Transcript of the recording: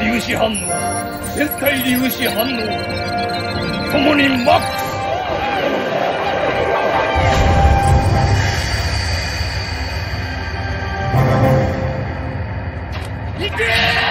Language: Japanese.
粒子反応全体粒子反応共にマックス行け